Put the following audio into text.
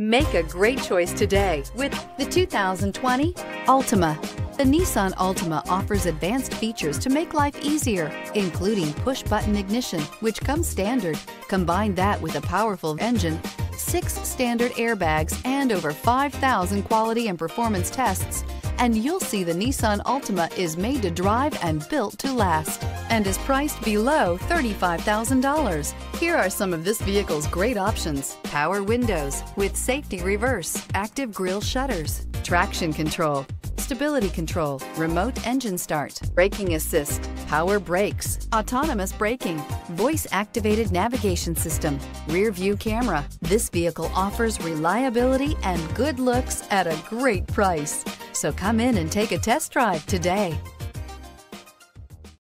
Make a great choice today with the 2020 Altima. The Nissan Altima offers advanced features to make life easier, including push-button ignition, which comes standard. Combine that with a powerful engine, six standard airbags, and over 5,000 quality and performance tests, and you'll see the Nissan Altima is made to drive and built to last and is priced below $35,000. Here are some of this vehicle's great options. Power windows with safety reverse, active grille shutters, traction control, stability control, remote engine start, braking assist, power brakes, autonomous braking, voice activated navigation system, rear view camera. This vehicle offers reliability and good looks at a great price. So come in and take a test drive today.